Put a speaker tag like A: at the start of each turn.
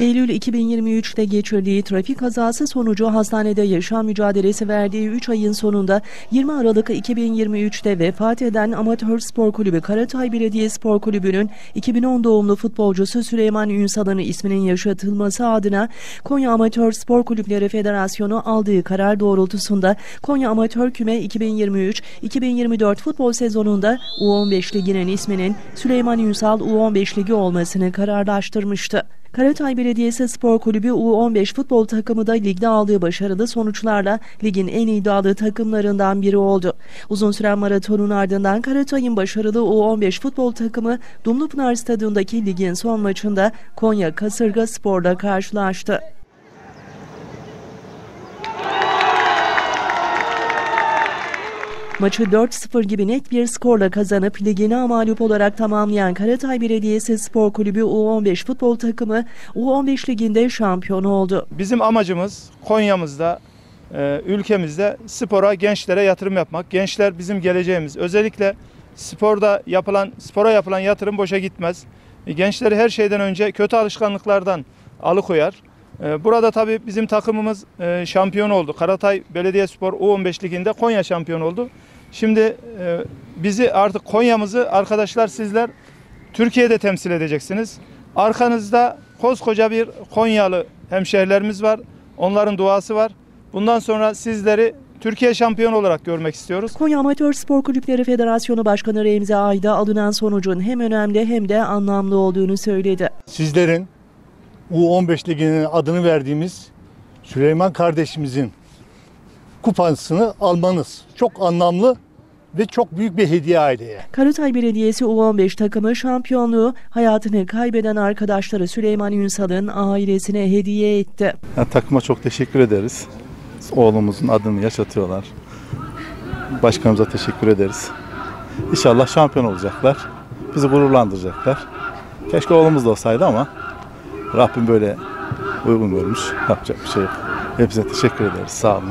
A: Eylül 2023'te geçirdiği trafik kazası sonucu hastanede yaşam mücadelesi verdiği 3 ayın sonunda 20 Aralık 2023'te vefat eden Amatör Spor Kulübü Karatay Belediye Spor Kulübü'nün 2010 doğumlu futbolcusu Süleyman Ünsal'ın isminin yaşatılması adına Konya Amatör Spor Kulüpleri Federasyonu aldığı karar doğrultusunda Konya Amatör Küme 2023-2024 futbol sezonunda U15 Ligi'nin isminin Süleyman Ünsal U15 Ligi olmasını kararlaştırmıştı. Karatay Belediyesi Spor Kulübü U15 futbol takımı da ligde aldığı başarılı sonuçlarla ligin en iddialı takımlarından biri oldu. Uzun süren maratonun ardından Karatay'ın başarılı U15 futbol takımı Dumlupınar Stadı'ndaki ligin son maçında Konya Kasırga Spor'la karşılaştı. Maçı 4-0 gibi net bir skorla kazanıp ligini mağlup olarak tamamlayan Karatay Belediyesi Spor Kulübü U15 futbol takımı U15 liginde şampiyon oldu.
B: Bizim amacımız Konya'mızda, e, ülkemizde spora, gençlere yatırım yapmak. Gençler bizim geleceğimiz. Özellikle sporda yapılan, spora yapılan yatırım boşa gitmez. E, Gençleri her şeyden önce kötü alışkanlıklardan alıkoyar. E, Burada tabii bizim takımımız e, şampiyon oldu. Karatay Belediyespor U15 liginde Konya şampiyon oldu. Şimdi e, bizi artık Konya'mızı arkadaşlar sizler Türkiye'de temsil edeceksiniz. Arkanızda koskoca bir Konyalı hemşehrilerimiz var. Onların duası var. Bundan sonra sizleri Türkiye şampiyonu olarak görmek istiyoruz.
A: Konya Amatör Spor Kulüpleri Federasyonu Başkanı Remzi Ayda alınan sonucun hem önemli hem de anlamlı olduğunu söyledi.
C: sizlerin U15 Ligi'nin adını verdiğimiz Süleyman kardeşimizin kupasını almanız çok anlamlı ve çok büyük bir hediye aileye.
A: Karatay Belediyesi U15 takımı şampiyonluğu hayatını kaybeden arkadaşları Süleyman Ünsal'ın ailesine hediye etti.
D: Ya, takıma çok teşekkür ederiz. Oğlumuzun adını yaşatıyorlar. Başkanımıza teşekkür ederiz. İnşallah şampiyon olacaklar. Bizi gururlandıracaklar. Keşke oğlumuz da olsaydı ama Rabbim böyle uygun görmüş. Yapacak bir şey yok. Hepsine teşekkür ederiz. Sağ olun.